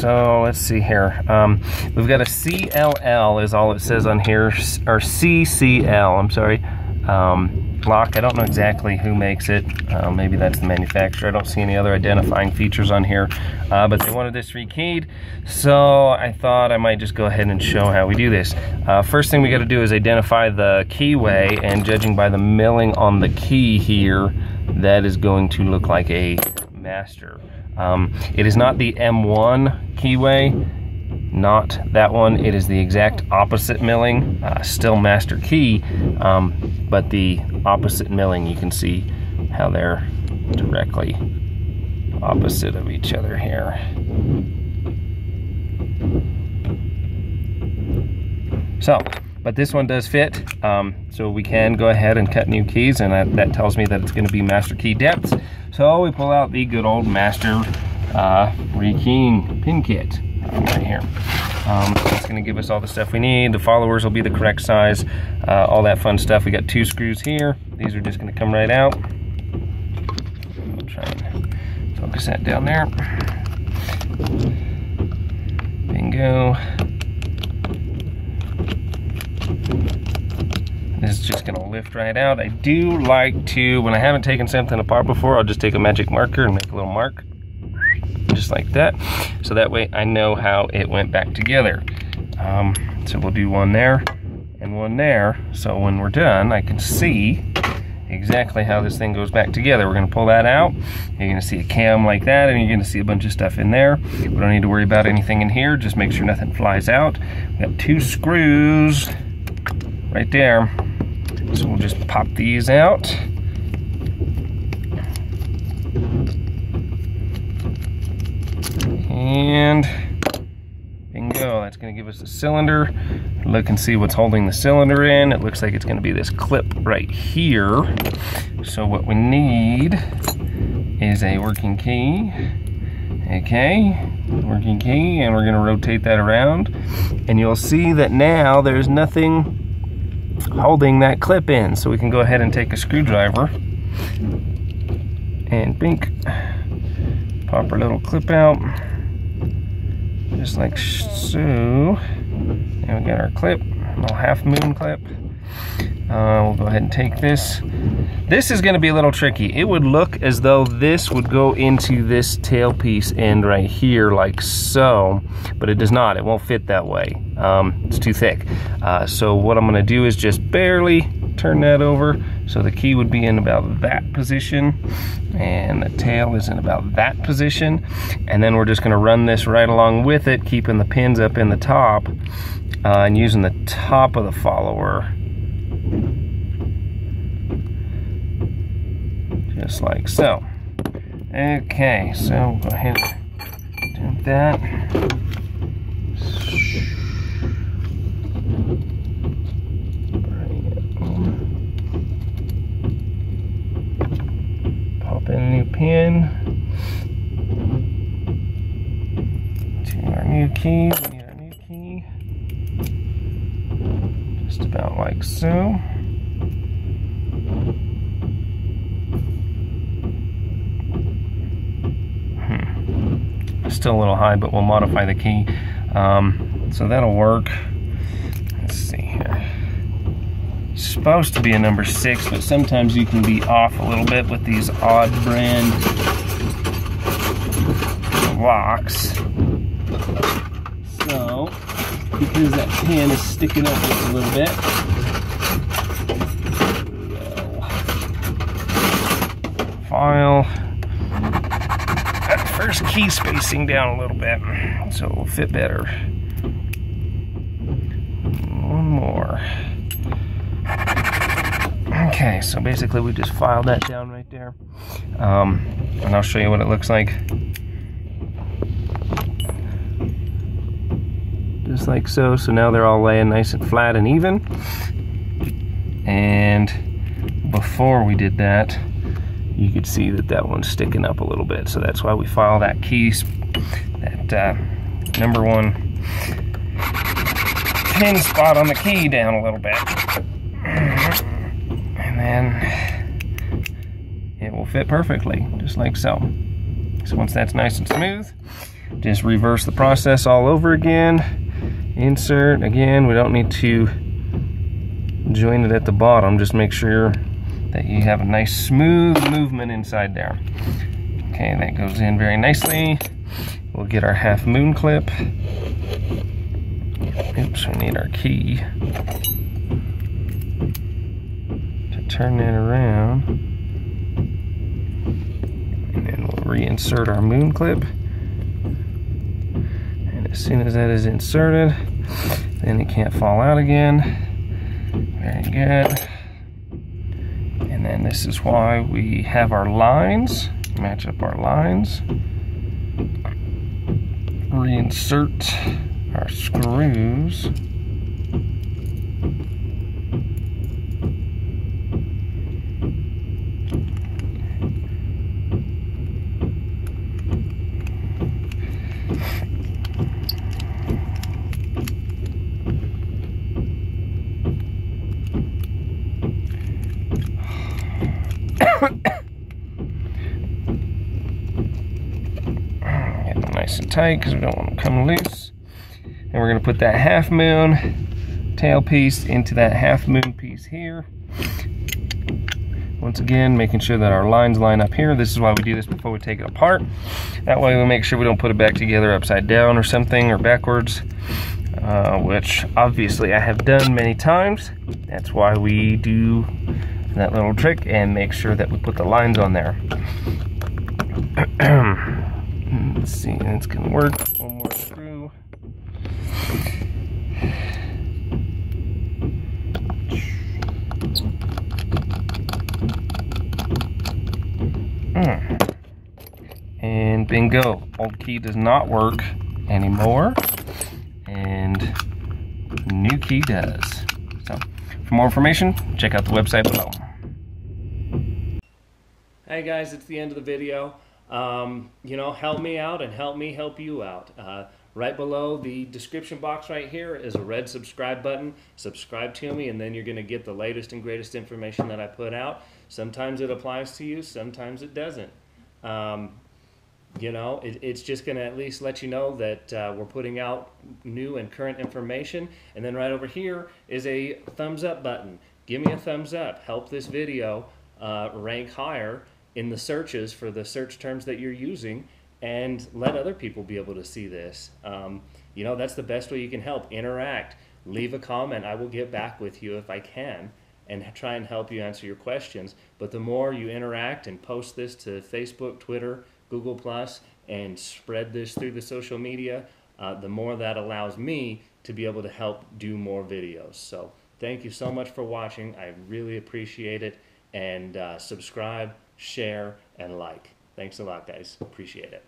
so let's see here. Um, we've got a CLL is all it says on here, or CCL, I'm sorry. Um, lock, I don't know exactly who makes it. Uh, maybe that's the manufacturer. I don't see any other identifying features on here. Uh, but they wanted this rekeyed, so I thought I might just go ahead and show how we do this. Uh, first thing we got to do is identify the keyway, and judging by the milling on the key here, that is going to look like a master. Um, it is not the M1 keyway, not that one. It is the exact opposite milling, uh, still master key, um, but the opposite milling. You can see how they're directly opposite of each other here. So, but this one does fit, um, so we can go ahead and cut new keys, and that, tells me that it's going to be master key depths. So we pull out the good old master uh, rekeying pin kit right here. Um, it's going to give us all the stuff we need. The followers will be the correct size, uh, all that fun stuff. We got two screws here. These are just going to come right out. Try and focus that down there. Bingo. This is just gonna lift right out. I do like to, when I haven't taken something apart before, I'll just take a magic marker and make a little mark, just like that. So that way I know how it went back together. Um, so we'll do one there and one there. So when we're done, I can see exactly how this thing goes back together. We're gonna pull that out. You're gonna see a cam like that and you're gonna see a bunch of stuff in there. We don't need to worry about anything in here. Just make sure nothing flies out. We got two screws right there. So we'll just pop these out. And bingo, that's gonna give us a cylinder. Look and see what's holding the cylinder in. It looks like it's gonna be this clip right here. So what we need is a working key. Okay, working key, and we're gonna rotate that around. And you'll see that now there's nothing holding that clip in. So we can go ahead and take a screwdriver and bink, pop our little clip out, just like so. And we got our clip, little half moon clip. Uh, we'll go ahead and take this. This is gonna be a little tricky. It would look as though this would go into this tailpiece end right here like so, but it does not, it won't fit that way. Um, it's too thick. Uh, so what I'm gonna do is just barely turn that over. So the key would be in about that position and the tail is in about that position. And then we're just gonna run this right along with it, keeping the pins up in the top uh, and using the top of the follower like so. Okay, so we'll go ahead and do that. Pop in a new pin. To our new key, we need our new key. Just about like so. Still a little high, but we'll modify the key. Um, so that'll work. Let's see here. Supposed to be a number six, but sometimes you can be off a little bit with these odd brand locks. So, because that pin is sticking up just a little bit, file first key spacing down a little bit so it will fit better. One more. Okay, so basically we just filed that down right there. Um, and I'll show you what it looks like. Just like so. So now they're all laying nice and flat and even. And before we did that, you could see that that one's sticking up a little bit. So that's why we file that key, that uh, number one pin spot on the key down a little bit. And then it will fit perfectly, just like so. So once that's nice and smooth, just reverse the process all over again. Insert, again, we don't need to join it at the bottom. Just make sure that you have a nice smooth movement inside there. Okay, that goes in very nicely. We'll get our half moon clip. Oops, we need our key to turn that around. And then we'll reinsert our moon clip. And as soon as that is inserted, then it can't fall out again. Very good. And this is why we have our lines, match up our lines reinsert our screws. Nice and tight because we don't want them come loose. And we're going to put that half moon tail piece into that half moon piece here. Once again, making sure that our lines line up here. This is why we do this before we take it apart. That way we make sure we don't put it back together upside down or something or backwards, uh, which obviously I have done many times. That's why we do that little trick and make sure that we put the lines on there. Let's see, it's gonna work. One more screw. Mm. And bingo, old key does not work anymore. And new key does. So, for more information, check out the website below. Hey guys, it's the end of the video um, you know, help me out and help me help you out. Uh, right below the description box right here is a red subscribe button. Subscribe to me and then you're going to get the latest and greatest information that I put out. Sometimes it applies to you, sometimes it doesn't. Um, you know, it, it's just going to at least let you know that uh, we're putting out new and current information. And then right over here is a thumbs up button. Give me a thumbs up. Help this video uh, rank higher in the searches for the search terms that you're using and let other people be able to see this. Um, you know, that's the best way you can help. Interact, leave a comment. I will get back with you if I can and try and help you answer your questions. But the more you interact and post this to Facebook, Twitter, Google Plus, and spread this through the social media, uh, the more that allows me to be able to help do more videos. So thank you so much for watching. I really appreciate it. And uh, subscribe, share, and like. Thanks a lot, guys. Appreciate it.